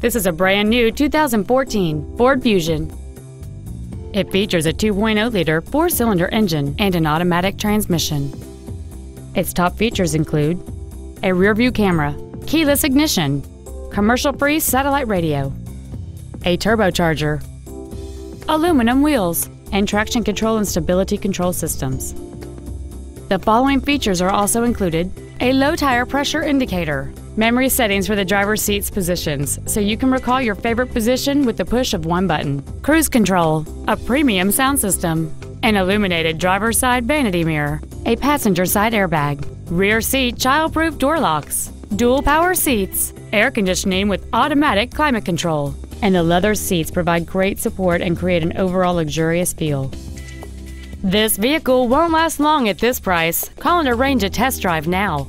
This is a brand new 2014 Ford Fusion. It features a 2.0-liter four-cylinder engine and an automatic transmission. Its top features include a rear-view camera, keyless ignition, commercial-free satellite radio, a turbocharger, aluminum wheels, and traction control and stability control systems. The following features are also included a low tire pressure indicator, memory settings for the driver's seat's positions so you can recall your favorite position with the push of one button, cruise control, a premium sound system, an illuminated driver's side vanity mirror, a passenger side airbag, rear seat child-proof door locks, dual power seats, air conditioning with automatic climate control, and the leather seats provide great support and create an overall luxurious feel. This vehicle won't last long at this price. Call and arrange a test drive now.